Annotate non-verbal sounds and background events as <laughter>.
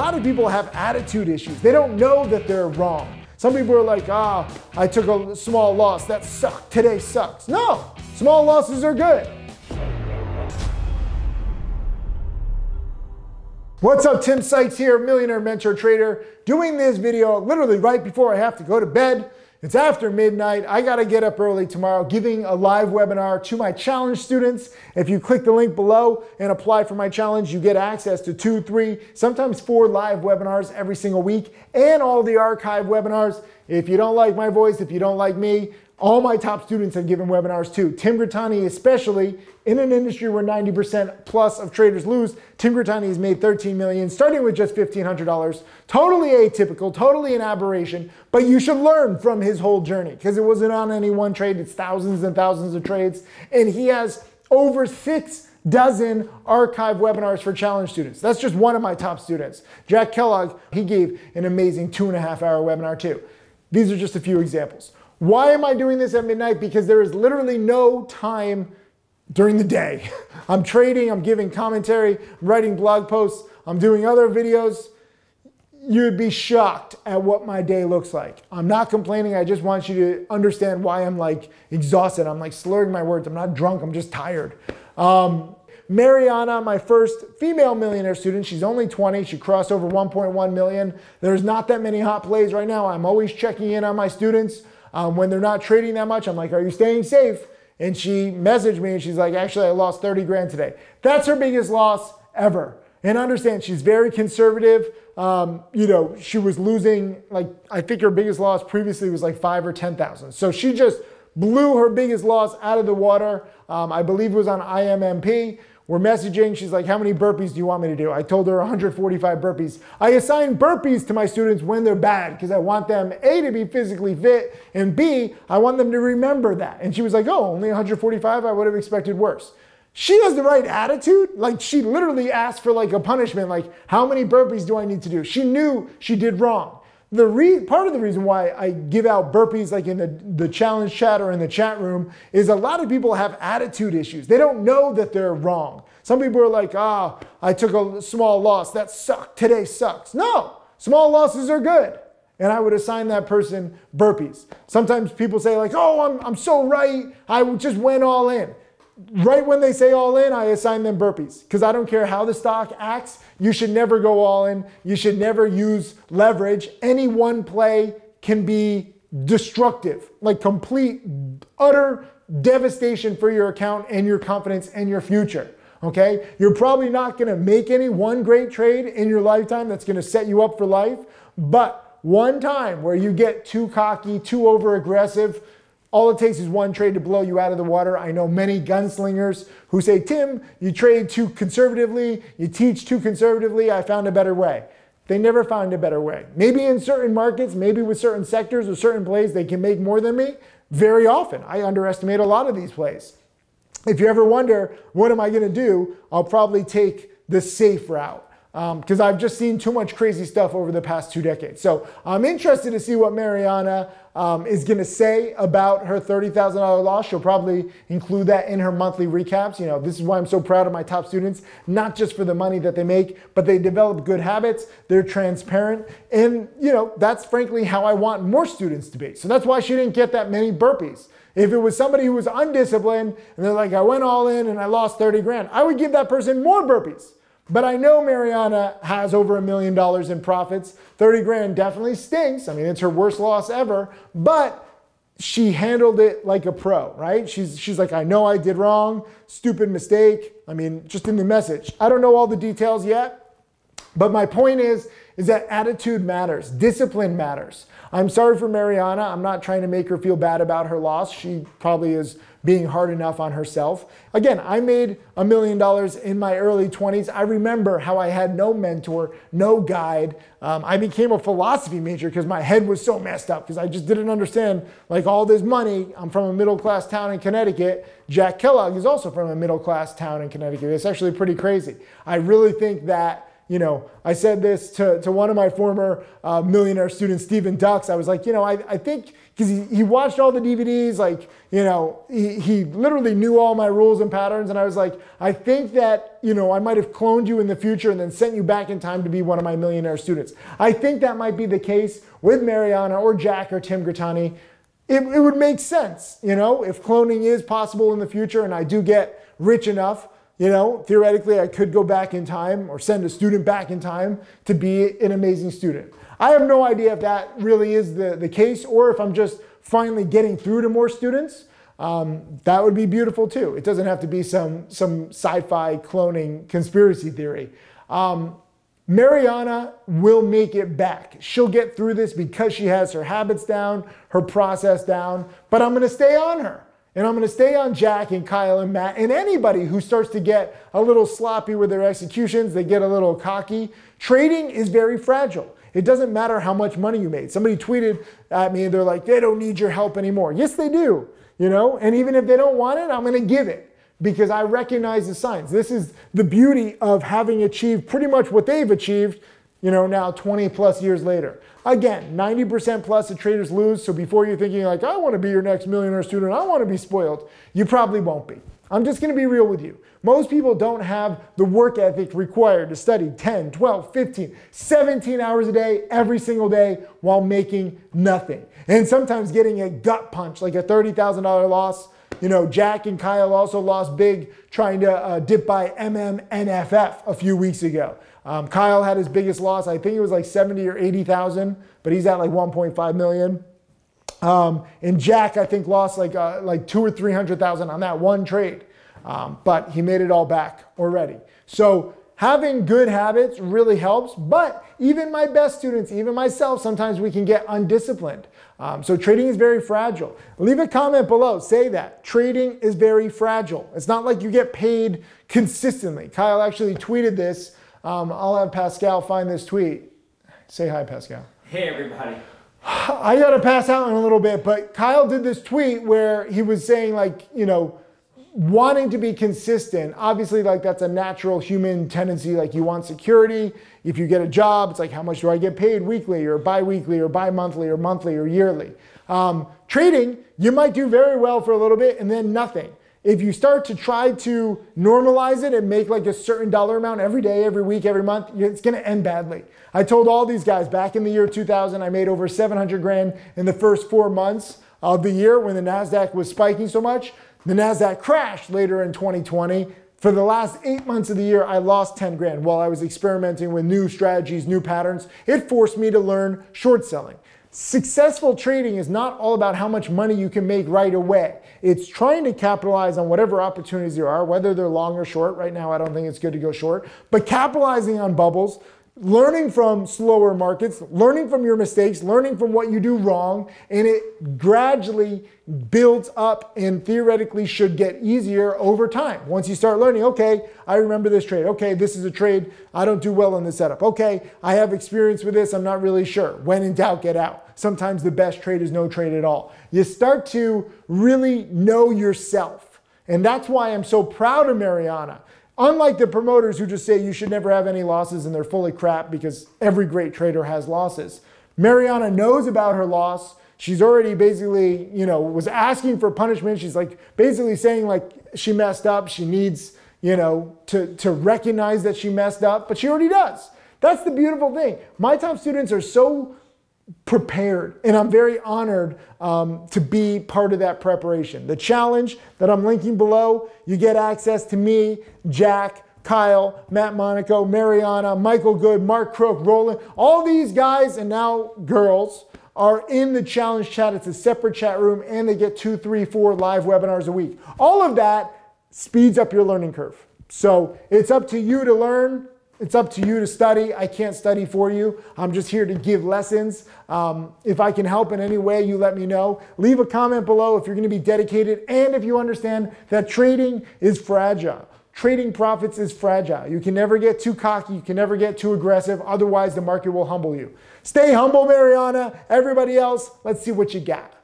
Lot of people have attitude issues. They don't know that they're wrong. Some people are like, ah, oh, I took a small loss. That sucked. Today sucks. No, small losses are good. What's up, Tim Sykes here, Millionaire Mentor Trader, doing this video literally right before I have to go to bed. It's after midnight. I got to get up early tomorrow giving a live webinar to my challenge students. If you click the link below and apply for my challenge, you get access to two, three, sometimes four live webinars every single week and all the archive webinars. If you don't like my voice, if you don't like me, all my top students have given webinars too. Tim Grittani, especially in an industry where 90% plus of traders lose, Tim Grittani has made 13 million, starting with just $1,500. Totally atypical, totally an aberration, but you should learn from his whole journey because it wasn't on any one trade. It's thousands and thousands of trades. And he has over six dozen archive webinars for challenge students. That's just one of my top students. Jack Kellogg, he gave an amazing two and a half hour webinar too. These are just a few examples. Why am I doing this at midnight? Because there is literally no time during the day. <laughs> I'm trading, I'm giving commentary, I'm writing blog posts, I'm doing other videos. You'd be shocked at what my day looks like. I'm not complaining. I just want you to understand why I'm like exhausted. I'm like slurring my words. I'm not drunk. I'm just tired. Um, Mariana, my first female millionaire student, she's only 20. She crossed over 1.1 million. There's not that many hot plays right now. I'm always checking in on my students. Um, when they're not trading that much, I'm like, are you staying safe? And she messaged me and she's like, actually, I lost 30 grand today. That's her biggest loss ever. And understand, she's very conservative. Um, you know, she was losing, like, I think her biggest loss previously was like five or 10,000. So she just blew her biggest loss out of the water. Um, I believe it was on IMMP. We're messaging. She's like, How many burpees do you want me to do? I told her 145 burpees. I assign burpees to my students when they're bad because I want them, A, to be physically fit, and B, I want them to remember that. And she was like, Oh, only 145? I would have expected worse. She has the right attitude. Like, she literally asked for like a punishment, like, How many burpees do I need to do? She knew she did wrong. The re- part of the reason why I give out burpees like in the, the challenge chat or in the chat room is a lot of people have attitude issues. They don't know that they're wrong. Some people are like, ah, oh, I took a small loss. That sucked. Today sucks. No, small losses are good. And I would assign that person burpees. Sometimes people say, like, oh, I'm, I'm so right. I just went all in right when they say all in, I assign them burpees because I don't care how the stock acts. You should never go all in. You should never use leverage. Any one play can be destructive, like complete, utter devastation for your account and your confidence and your future. Okay? You're probably not gonna make any one great trade in your lifetime that's gonna set you up for life, but one time where you get too cocky, too over aggressive, all it takes is one trade to blow you out of the water. I know many gunslingers who say, Tim, you trade too conservatively, you teach too conservatively, I found a better way. They never found a better way. Maybe in certain markets, maybe with certain sectors or certain plays, they can make more than me. Very often, I underestimate a lot of these plays. If you ever wonder, what am I gonna do? I'll probably take the safe route because um, I've just seen too much crazy stuff over the past two decades. So I'm interested to see what Mariana um, is going to say about her $30,000 loss. She'll probably include that in her monthly recaps. You know, this is why I'm so proud of my top students, not just for the money that they make, but they develop good habits, they're transparent, and, you know, that's frankly how I want more students to be. So that's why she didn't get that many burpees. If it was somebody who was undisciplined and they're like, I went all in and I lost 30 grand, I would give that person more burpees. But I know Mariana has over a million dollars in profits. 30 grand definitely stinks. I mean, it's her worst loss ever, but she handled it like a pro, right? She's, she's like, I know I did wrong, stupid mistake. I mean, just in the message. I don't know all the details yet, but my point is, is that attitude matters, discipline matters. I'm sorry for Mariana. I'm not trying to make her feel bad about her loss. She probably is being hard enough on herself. Again, I made a million dollars in my early 20s. I remember how I had no mentor, no guide. Um, I became a philosophy major because my head was so messed up because I just didn't understand like all this money. I'm from a middle class town in Connecticut. Jack Kellogg is also from a middle class town in Connecticut. It's actually pretty crazy. I really think that you know, I said this to, to one of my former uh, millionaire students, Steven Dux. I was like, you know, I, I think because he, he watched all the DVDs, like, you know, he, he literally knew all my rules and patterns. And I was like, I think that, you know, I might have cloned you in the future and then sent you back in time to be one of my millionaire students. I think that might be the case with Mariana or Jack or Tim Grittani. It, it would make sense, you know, if cloning is possible in the future and I do get rich enough you know, theoretically, I could go back in time or send a student back in time to be an amazing student. I have no idea if that really is the, the case or if I'm just finally getting through to more students. Um, that would be beautiful too. It doesn't have to be some, some sci-fi cloning conspiracy theory. Um, Mariana will make it back. She'll get through this because she has her habits down, her process down, but I'm gonna stay on her. And I'm going to stay on Jack and Kyle and Matt and anybody who starts to get a little sloppy with their executions, they get a little cocky. Trading is very fragile. It doesn't matter how much money you made. Somebody tweeted at me and they're like, they don't need your help anymore. Yes, they do, you know? And even if they don't want it, I'm going to give it because I recognize the signs. This is the beauty of having achieved pretty much what they've achieved, you know, now 20 plus years later. Again, 90% plus of traders lose. So before you're thinking like, I want to be your next millionaire student, I want to be spoiled, you probably won't be. I'm just going to be real with you. Most people don't have the work ethic required to study 10, 12, 15, 17 hours a day every single day while making nothing. And sometimes getting a gut punch, like a $30,000 loss. You know, Jack and Kyle also lost big trying to uh, dip buy MMNFF a few weeks ago. Um, Kyle had his biggest loss. I think it was like 70 or 80,000, but he's at like 1.5 million. Um, and Jack, I think, lost like uh, like two or 300,000 on that one trade. Um, but he made it all back already. So having good habits really helps. But even my best students, even myself, sometimes we can get undisciplined. Um, so trading is very fragile. Leave a comment below. Say that. Trading is very fragile. It's not like you get paid consistently. Kyle actually tweeted this um, I'll have Pascal find this tweet. Say hi, Pascal. Hey, everybody. I got to pass out in a little bit, but Kyle did this tweet where he was saying, like, you know, wanting to be consistent. Obviously, like, that's a natural human tendency. Like, you want security. If you get a job, it's like, how much do I get paid weekly or bi weekly or bi monthly or monthly or yearly? Um, trading, you might do very well for a little bit and then nothing if you start to try to normalize it and make like a certain dollar amount every day, every week, every month, it's going to end badly. I told all these guys back in the year 2000, I made over 700 grand in the first four months of the year when the NASDAQ was spiking so much. The NASDAQ crashed later in 2020. For the last eight months of the year, I lost 10 grand while I was experimenting with new strategies, new patterns. It forced me to learn short selling. Successful trading is not all about how much money you can make right away. It's trying to capitalize on whatever opportunities there are, whether they're long or short. Right now, I don't think it's good to go short, but capitalizing on bubbles, learning from slower markets, learning from your mistakes, learning from what you do wrong, and it gradually builds up and theoretically should get easier over time. Once you start learning, okay, I remember this trade. Okay, this is a trade. I don't do well in this setup. Okay, I have experience with this. I'm not really sure. When in doubt, get out. Sometimes the best trade is no trade at all. You start to really know yourself. And that's why I'm so proud of Mariana. Unlike the promoters who just say you should never have any losses and they're fully crap because every great trader has losses. Mariana knows about her loss. She's already basically, you know, was asking for punishment. She's like basically saying like she messed up. She needs, you know, to, to recognize that she messed up, but she already does. That's the beautiful thing. My top students are so prepared. And I'm very honored um, to be part of that preparation. The challenge that I'm linking below, you get access to me, Jack, Kyle, Matt Monaco, Mariana, Michael Goode, Mark Croock, Roland. All these guys and now girls are in the challenge chat. It's a separate chat room and they get two, three, four live webinars a week. All of that speeds up your learning curve. So it's up to you to learn. It's up to you to study. I can't study for you. I'm just here to give lessons. Um, if I can help in any way, you let me know. Leave a comment below if you're going to be dedicated and if you understand that trading is fragile. Trading profits is fragile. You can never get too cocky. You can never get too aggressive. Otherwise, the market will humble you. Stay humble, Mariana. Everybody else, let's see what you got.